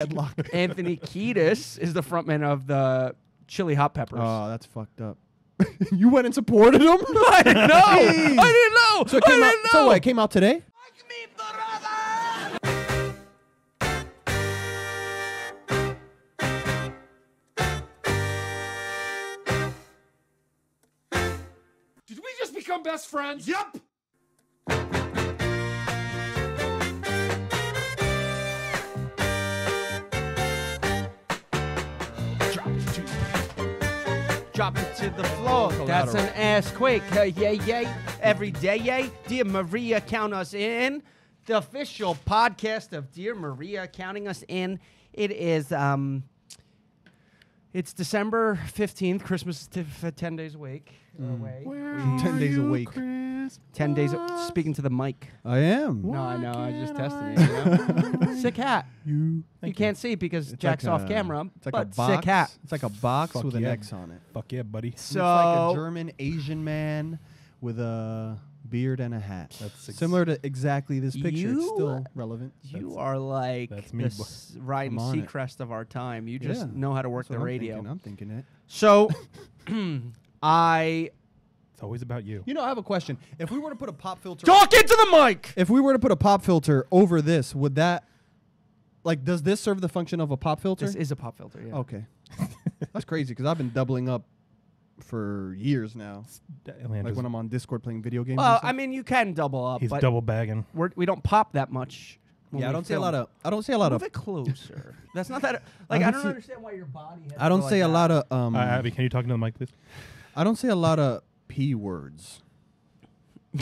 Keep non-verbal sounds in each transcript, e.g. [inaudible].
Headlock. [laughs] Anthony Kiedis is the frontman of the Chili Hot Peppers. Oh, that's fucked up. [laughs] you went and supported him? [laughs] I didn't know. I didn't know. So it I came out. didn't know. So what? It came out today. Did we just become best friends? Yep. Drop it to the floor. That's an ass quake. Uh, yay, yay. Every day, yay. Dear Maria, count us in. The official podcast of Dear Maria, counting us in. It is um it's December 15th. Christmas is t- f- 10 days a week. Away. Mm. Ten days a week. 10 days. A- speaking to the mic. I am. No, I know. I just tested it. you know? [laughs] sick hat. You. you can't see because It's Jack's like off a- camera. It's like but a box. sick hat. It's like a box Fuck with an. X on it. Fuck yeah, buddy. So it's like a German Asian man with a beard and a hat. That's ex- Similar to exactly this picture. You- it's still relevant. You are like that's the me, boy. s- Ryan I'm it. Seacrest of our time. You just Yeah, know how to work That's the I'm radio. thinking. I'm thinking it. So, [coughs] [coughs] [coughs] I It's always about you. You know, I have a question. If we were to put a pop filter, talk into the mic. if we were to put a pop filter over this, would that, like, does this serve the function of a pop filter? This is a pop filter. Yeah. okay, [laughs] that's crazy because I've been doubling up for years now. Atlanta Like when I'm on Discord playing video games. Well. I mean, you can double up, he's but double bagging. we're, we don't pop that much. when yeah, I don't say a lot of. I don't say a lot Move of. it closer. That's not that. [laughs] Like I don't don't understand why your body. Has I don't go say like a that. lot of. Um, uh, Abby, can you talk into the mic, please? I don't say a lot of p words.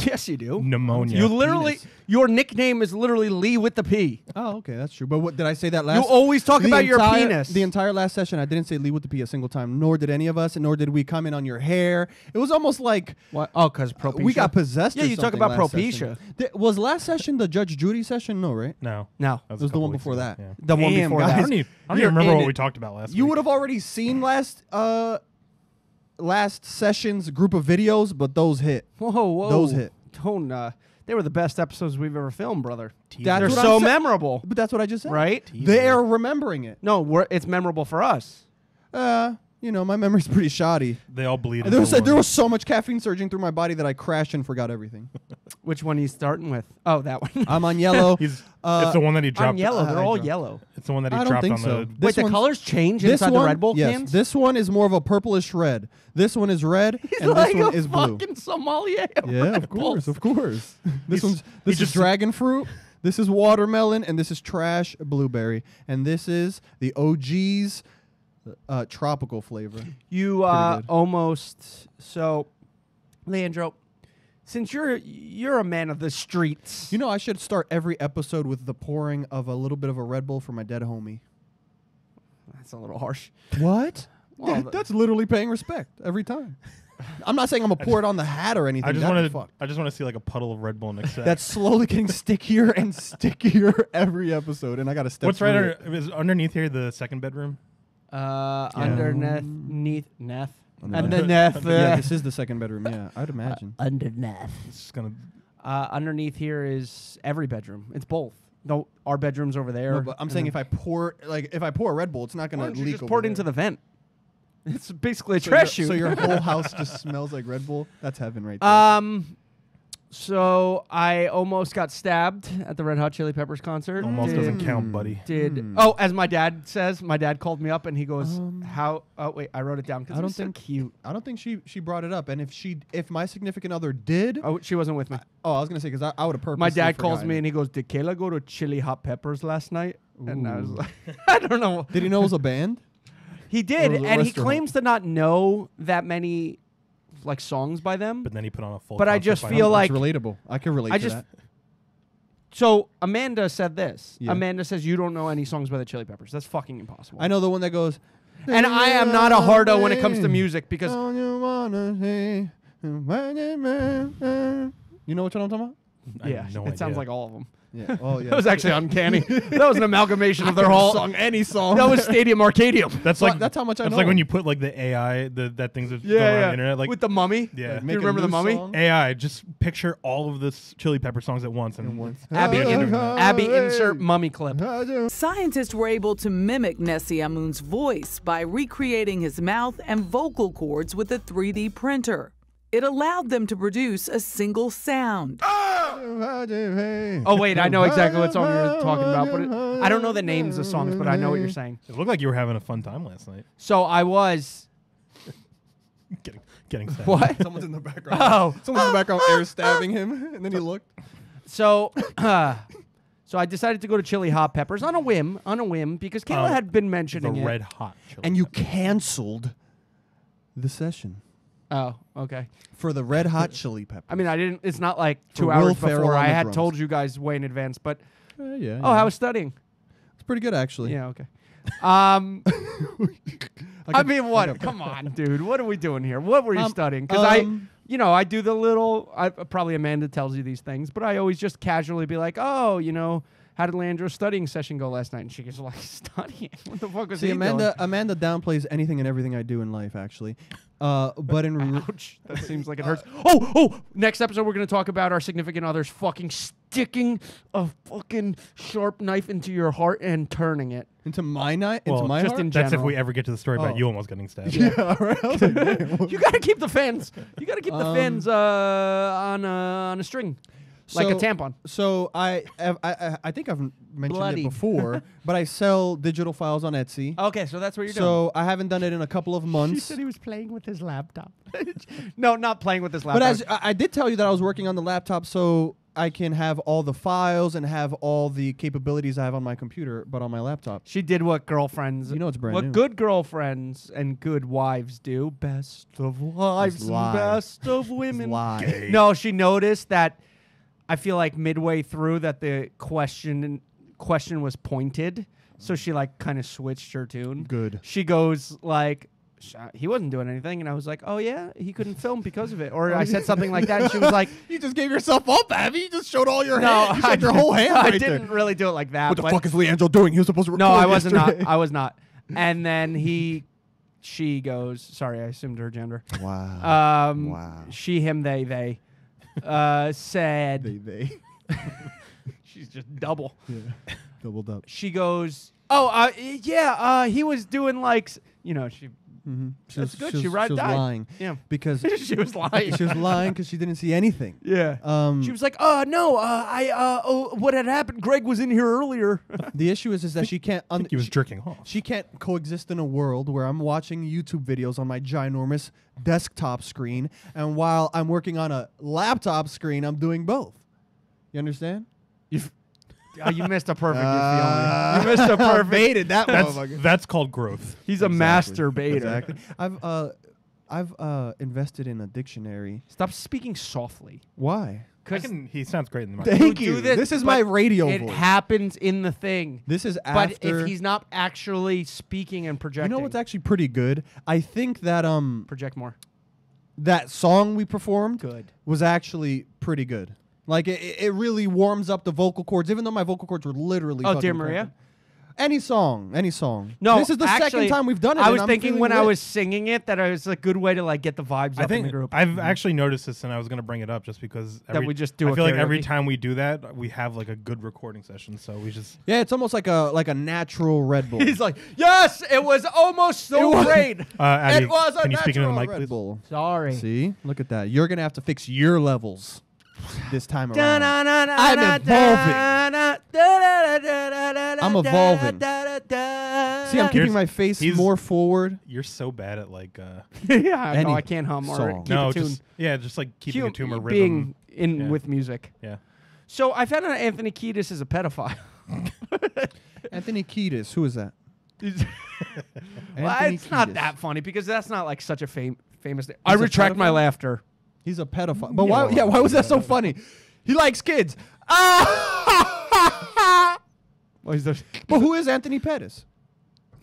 Yes, you do. Pneumonia. You literally, Penis. your nickname is literally Lee with the P. Oh, okay, that's true. But what did I say that last? You always talk the about your penis. The entire last session, I didn't say Lee with the P a single time. Nor did any of us, and nor did we comment on your hair. It was almost like what? Oh, because uh, Propecia. we got possessed. Yeah, or you talk about last Propecia. Th- was last session the Judge Judy session? No, right? No. No, That It was the one before that. Yeah. the one before guys. I that. don't even, I don't even remember what it. we talked about last You would have already seen last uh last session's group of videos, but those hit. Whoa, whoa. Those hit. Don't, uh, they were the best episodes we've ever filmed, brother. That's They're what I'm so sa- memorable, But that's what I just said. right? They're remembering it. No, we're, it's memorable for us. Uh, you know, my memory's pretty shoddy. They all bleed. There was into there was so much caffeine surging through my body that I crashed and forgot everything. [laughs] Which one are you starting with? Oh, that one. I'm on yellow. [laughs] He's, Uh, it's the one that he I'm dropped. yellow. uh, They're all yellow. It's the one that he I don't dropped think on so. the. This Wait, the colors change this inside one, the Red Bull yes, cans? this one is more of a purplish red. This one is red, [laughs] He's and like this one is blue. fucking sommelier. of Yeah, Red of course, Bulls. of course. This He's- one's he this is just- dragon fruit. This is watermelon, and this is trash blueberry, and this is the OG's uh, tropical flavor. You uh, almost so, Leandro. Since you're you're a man of the streets, You know, I should start every episode with the pouring of a little bit of a Red Bull for my dead homie. that's a little harsh. What? [laughs] Well, That- [laughs] th- that's literally paying respect every time. [laughs] I'm not saying I'm gonna pour it on the hat or anything. I just That'd be want to. fucked. I just want to see like a puddle of Red Bull next to that. That's slowly getting stickier and stickier every episode, and I gotta step. What's right through under, is underneath here? The second bedroom. Uh, underneath, neath, neth, Underneath. underneath. Yeah, uh, [laughs] this is the second bedroom. Yeah, I'd imagine. underneath. It's gonna. Uh, underneath here is every bedroom. It's both. No, our bedroom's over there. No, but I'm saying if I pour, like, if I pour a Red Bull, it's not gonna don't you leak. just over pour it there. into the vent. [laughs] It's basically a so trash your, chute. So your whole house just [laughs] smells like Red Bull. That's heaven right there. um, so I almost got stabbed at the Red Hot Chili Peppers concert. Almost did, doesn't Mm. count, buddy. Did Hmm. oh, as my dad says, my dad called me up and he goes, Um, "How? Oh wait, I wrote it down because I don't so think- cute. I don't think she she brought it up. And if she, if my significant other did, Oh, she wasn't with me. oh, I was gonna say because I, I would have purposely. My dad calls me and he goes, "Did Kayla go to Chili Hot Peppers last night?" And I was like, [laughs] "I don't know." Did he know it was a band? He did, Or was and he claims to not know that many like songs by them. But then he put on a full. But I just feel himself. like- It's relatable. I can relate I to just- that. so Amanda said this. Yeah. Amanda says you don't know any songs by the Chili Peppers. That's fucking impossible. I know the one that goes. And I am not a hardo when it comes to music because you wanna say, you know what I'm talking about? I yeah, no it sounds like all of them. Yeah. [laughs] Oh yeah. That was actually uncanny. [laughs] that was an amalgamation of their whole song any song. That was Stadium Arcadium. [laughs] That's like that's how much I That's know. like when you put like the AI, the that things that yeah, go on yeah. the internet, like with the mummy. yeah. Do you remember the mummy? song. AI, just picture all of this Chili Pepper songs at once and once. Abby, in- Abby, insert mummy clip. Scientists were able to mimic Nesyamun's voice by recreating his mouth and vocal cords with a 3D printer. It allowed them to produce a single sound. Oh wait, I know exactly what song you're talking about, but it, I don't know the names of songs, but I know what you're saying. it looked like you were having a fun time last night. So I was [laughs] Getting getting sad. what? [laughs] Someone's in the background. Oh, Someone's in the background air stabbing him, and then he looked. so [coughs] so I decided to go to Chili Hot Peppers on a whim, on a whim, because Kayla Um, had been The mentioning it. red hot chili. And you Pepper. canceled the session Oh, okay. for the Red Hot Chili Peppers. I mean, I didn't. It's not like two hours Ferrell before. on I the had drums. told you guys way in advance, but Uh, yeah. oh, yeah. I was studying. It's pretty good actually. Yeah, okay. Um, [laughs] I could- mean, I what? Come [laughs] on, dude. What are we doing here? What were you Um, studying? Because I, um, you know, I do the little. I probably Amanda tells you these things, but I always just casually be like, oh, you know, how did Leandro's studying session go last night? And she goes like, [laughs] studying. What the fuck was See, he Amanda. doing? Amanda downplays anything and everything I do in life, actually. Uh, but in re- Ouch. That [laughs] seems like it hurts. Oh, oh. Next episode, we're going to talk about our significant others fucking sticking a fucking sharp knife into your heart and turning it. into my night, well, into my just heart. in That's if general. we ever get to the story about Oh. you almost getting stabbed. yeah, [laughs] all right. I was like, damn. You got to keep the fans. You got to keep the Um, fins uh, on, a, on a string, like a tampon. So I, I, I, I think I've mentioned Bloody. it before, [laughs] but I sell digital files on Etsy. Okay, so that's what you're doing. so I haven't done it in a couple of She months. said he was playing with his laptop. [laughs] no, not playing with his laptop. But laptop. as I, I did tell you that I was working on the laptop, so I can have all the files and have all the capabilities I have on my computer, but on my laptop. she did what girlfriends, You know it's brand what new. good girlfriends and good wives do. Best of wives, best of women. Lie. No, she noticed that. I feel like midway through that the question question was pointed, so she like kind of switched her tune. Good. She goes like. He wasn't doing anything, and I was like, "Oh yeah, he couldn't film because of it." Or I said something like that, and she was like, [laughs] You just gave yourself up, Abby. You just showed all your No, hand. You showed your I- whole hand [laughs] I right didn't there. really do it like that. What the fuck is Leandro doing? He was supposed to record No, I wasn't not. I was not. And then he, she goes. Sorry, I assumed her gender. wow. Um, Wow. She, him, they, they, uh, said they, they. [laughs] she's just double. Yeah. Doubled up. She goes, oh, uh, yeah, uh, he was doing like, s- you know, she, Mm-hmm. She That's was, good. She, She was, right she was died. lying yeah, [laughs] because she was lying. she was lying because she didn't see anything. [laughs] yeah. Um, she was like, "Oh no, uh, I uh, oh, what had happened? Greg was in here earlier." [laughs] the issue is, is that she can't. Un- think he was she, jerking off. she can't coexist in a world where I'm watching YouTube videos on my ginormous desktop screen, and while I'm working on a laptop screen, I'm doing both. You understand? you, oh, you missed a perfect. Uh, you, feel me? you missed a [laughs] perfect. Baited that That's motherfucker. that's called growth. He's a masturbator. Exactly. I've uh, I've uh, invested in a dictionary. Stop speaking softly. Why? I Because can, he sounds great in the mic. Thank do you. this, This, is but my radio it voice. happens in the thing. this is after. But if he's not actually speaking and projecting. you projecting, know what's actually pretty good? I think that um project more. that song we performed Good. was actually pretty good. Like it, it really warms up the vocal cords, even though my vocal cords were literally. Oh, fucking Dear Maria? cracked. Any song, any song. No, this is the actually, second time we've done it. I was thinking feeling when I was singing it that it was a good way to like get the vibes I up in the think group. I've actually noticed this, and I was going to bring it up just because That we just do I a feel like every time we do that, we have like a good recording session. So we just Yeah, it's almost like a like a natural Red Bull. He's like, yes, it was almost so [laughs] It was- great. [laughs] uh, Abby, it was a can you speak into the natural mic, Red please? Bull. Sorry. See, look at that. You're gonna have to fix your levels this time around. I'm evolving. I'm evolving. See, I'm keeping my face he's- more forward. You're so bad at like, uh, [laughs] yeah, I know Any I can't hum or song. keep no, a tune. just yeah, just like keeping Cue- a tune or rhythm. being in Yeah. with music. yeah, So I found out Anthony Kiedis is a pedophile. [laughs] Anthony Kiedis, who is that? [laughs] well, Anthony it's not Kiedis. that funny because that's not like such a fam- famous. Name. I He's a retract my pedophile? laughter. He's a pedophile. But why? Yeah, why was that so funny? He likes kids. Ah! [laughs] Well, he's the- but who is Anthony Pettis?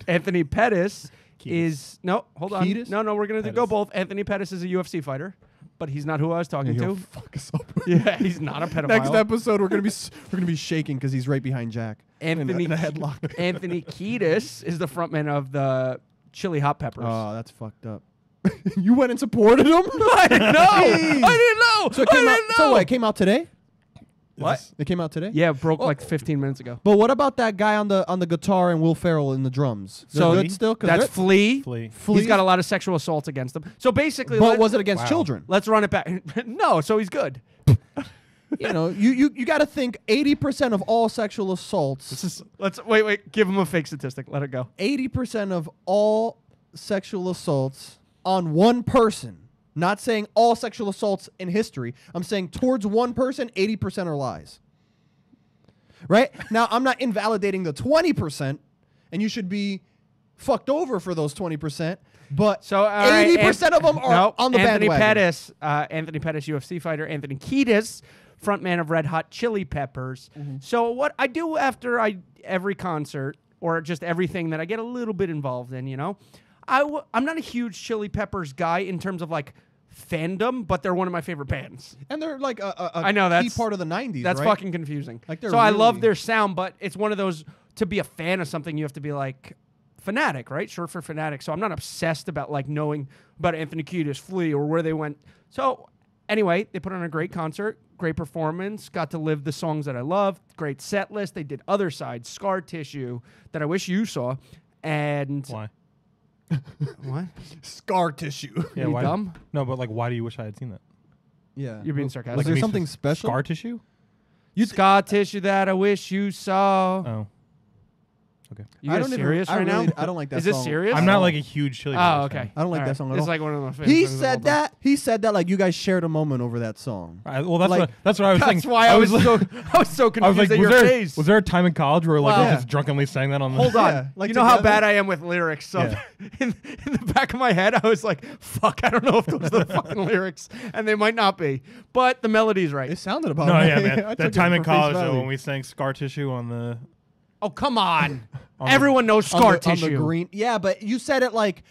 Anthony Pettis is no. Hold on. Kiedis? No, no, we're gonna do- go Pettis. both. Anthony Pettis is a UFC fighter, but he's not who I was talking He'll to. fuck us up. [laughs] Yeah, he's not a pedophile. Next episode, we're gonna be s- we're gonna be shaking because he's right behind Jack. in a- Anthony in a headlock. Anthony Kiedis is the frontman of the Chili Hot Peppers. Oh, that's fucked up. [laughs] you went and supported him. [laughs] I didn't know. I didn't know. So it I came out. didn't know. So what? It came out today. What? It came out today. Yeah, it broke Oh. like 15 minutes ago. But what about that guy on the on the guitar and Will Ferrell in the drums? They're So good still. 'Cause That's they're- Flea. Flea. He's got a lot of sexual assaults against him. So basically, But let, was it against Wow. children? let's run it back. [laughs] no, so he's good. you know, you you, you got to think eighty percent of all sexual assaults. This is Let's wait, wait. Give him a fake statistic. Let it go. eighty percent of all sexual assaults on one person. Not saying all sexual assaults in history. I'm saying towards one person, eighty percent are lies. Right now, I'm not invalidating the twenty percent, and you should be fucked over for those twenty percent. But So all right, eighty percent of them are Nope. on the Anthony bandwagon. Pettis, uh, Anthony Pettis, UFC fighter. Anthony Kiedis, frontman of Red Hot Chili Peppers. Mm-hmm. So what I do after I every concert or just everything that I get a little bit involved in, you know, I w- I'm not a huge Chili Peppers guy in terms of like fandom, but they're one of my favorite bands. and they're like a, a, a I know, key that's- part of the '90s. That's right? fucking confusing. Like, they're so I love their sound, but it's one of those to be a fan of something you have to be like fanatic, right? Short for fanatic. So I'm not obsessed about like knowing about Anthony Kiedis, Flea, or where they went. So anyway, they put on a great concert, great performance, got to live the songs that I love, great set list. They did other sides, Scar Tissue, that I wish you saw. And why? [laughs] what? scar tissue. [laughs] Yeah, you why? dumb? No, but like, why do you wish I had seen that? yeah, You're being sarcastic. Like Like there's me- something special. Scar tissue? You scar Tissue that I wish you saw. Oh, okay. you I guys don't even- serious I right really- now? I don't like that Is this song. serious? I'm not like a huge chili. Oh, Peppers okay. fan. I don't like All that song at It's all. like one of my favorite. He songs of all said time. that. He said that like you guys shared a moment over that song. I- well, that's Like- what that's what I was That's thinking. why I was, like- so [laughs] I was so I was confused like, at was your there, face. was there a time in college where like Wow. I was just drunkenly sang that on the? Hold on. Yeah, like you know how together? bad I am with lyrics. So Yeah. [laughs] in, in the back of my head, I was like, "Fuck, I don't know if those are the [laughs] fucking lyrics," and they might not be, but the melody's right. It sounded about No, right. yeah, I man. took That time in for face college though, value. when we sang "Scar Tissue" on the oh come on, [laughs] On the- everyone knows On scar the- on tissue. the green. Yeah, but you said it like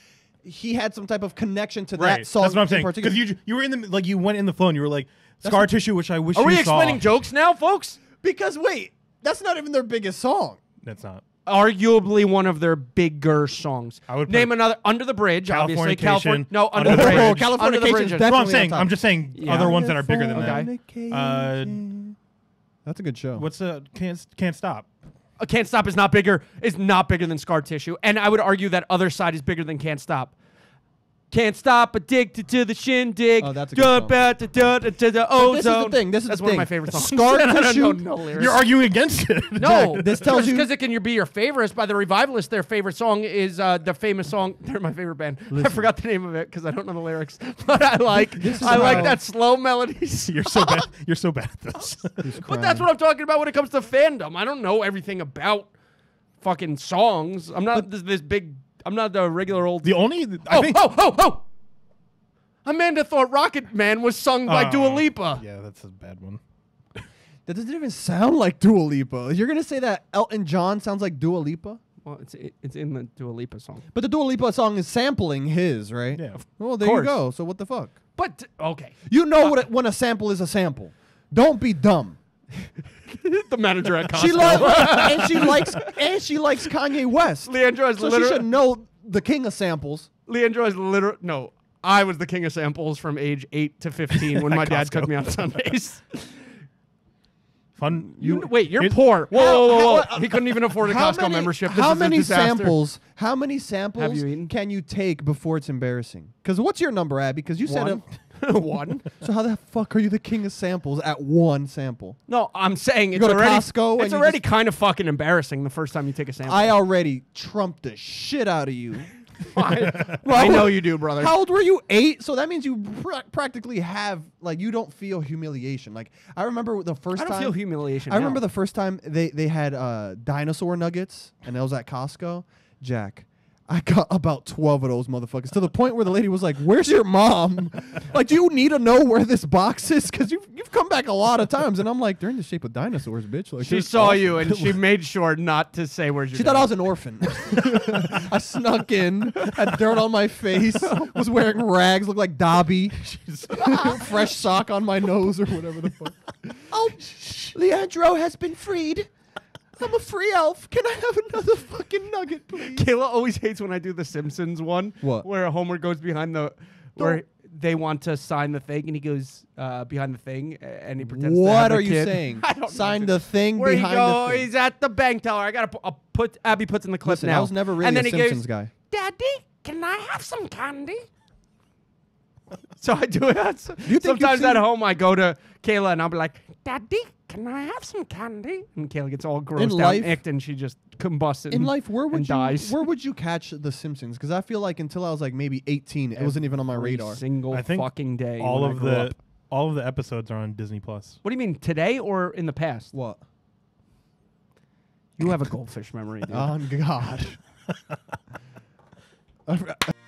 he had some type of connection to right. that song. That's what I'm saying. Because you you were in the like you went in the flow and you were like "Scar Tissue," which I wish Are you we saw. explaining jokes now, folks? because wait, that's not even their biggest song. That's not. Arguably one of their bigger songs. I would name another under the bridge. Obviously, California. No, under, Under the the bridge. Bridge. Under the bridge. That's what I'm saying. I'm just saying Yeah. other ones that are bigger than that. Uh, Californication. That's a good show. What's the can't can't stop? Can't Stop is not bigger is not bigger than Scar Tissue, and I would argue that Other Side is bigger than Can't Stop. Can't stop, addicted to the shindig. Oh, that's a good Da- song. ba- da- da- da- da- da- But this is the thing, this is That's the one of my favorite songs. [laughs] Scar [laughs] I don't Tissue- know no. You're arguing against it. [laughs] no, this tells you- because it can be your favorites by the revivalists. Their favorite song is uh, the famous song. They're my favorite band. I forgot the name of it because I don't know the lyrics, but I like I like how- that slow melodies. You're so bad. You're so bad at this. But that's what I'm talking about when it comes to fandom. I don't know everything about fucking songs. I'm not this, this big. I'm not the regular old. the only I oh, think. oh, oh, oh! Amanda thought Rocket Man was sung by Oh, Dua Lipa. Yeah, that's a bad one. [laughs] That doesn't even sound like Dua Lipa. You're gonna say that Elton John sounds like Dua Lipa? Well, it's it's in the Dua Lipa song. But the Dua Lipa song is sampling his, right? Yeah, of Well, there you course. go. So what the fuck? But okay, You know what? Uh, it, when a sample is a sample. Don't be dumb. The manager at Costco. She li- and she [laughs] likes and she likes Kanye West. Leandro is So she literally should know the king of samples. Leandro is literal. No, I was the king of samples from age eight to fifteen when [laughs] my dad took me on Sundays. [laughs] Fun. You wait, you're poor. Whoa, How- whoa, whoa, whoa. how- he couldn't even afford a Costco many, membership. This how is many disaster. samples? How many samples you eaten? can you take before it's embarrassing? Because what's your number at? Because you said One. it. [laughs] One. [laughs] So how the fuck are you the king of samples at one sample? No, I'm saying it's go to already Costco and it's you already just- kind of fucking embarrassing the first time you take a sample. I already trumped the shit out of you. [laughs] I, I know you do, brother. How old were you? Eight. So that means you pra- practically have like you don't feel humiliation. Like I remember the first I don't time. feel humiliation. I remember the first time they they had uh, dinosaur nuggets and it was at Costco. Jack, I got about 12 of those motherfuckers to the point where the lady was like, Where's your mom? [laughs] like, do you need to know where this box is? Because you've, you've come back a lot of times. And I'm like, They're in the shape of dinosaurs, bitch. Like, She saw awesome." you and she [laughs] made sure not to say where's your. She thought. I was an orphan. [laughs] I snuck in, had dirt on my face, was wearing rags, looked like Dobby, fresh sock on my nose or whatever the fuck. Oh, Leandro has been freed. I'm a free elf. Can I have another fucking nugget, please? Kayla always hates when I do the Simpsons one. What? Where Homer goes behind the. Where they want to sign the thing and he goes uh, behind the thing and he pretends to have What a are you kid. saying? [laughs] I don't know, Sign dude. the thing Where behind he go, the thing. he's at the bank teller. I gotta pu- I'll put Abby puts in the clip Listen, now. I was never really and then a he Simpsons goes, guy. Daddy, can I have some candy? So I do it. you think Sometimes at home I go to Kayla and I'll be like, Daddy, can I have some candy? And Kayla gets all grossed out life- and icked and she just combusts In and- life, where would and you dies. where would you catch The Simpsons? Because I feel like until I was like maybe 18, it wasn't even on my radar. single I think fucking day. all of the up. all of the episodes are on Disney Plus. What do you mean today or in the past? What? You have a goldfish memory, dude. [laughs] Oh God. I, [laughs] [laughs]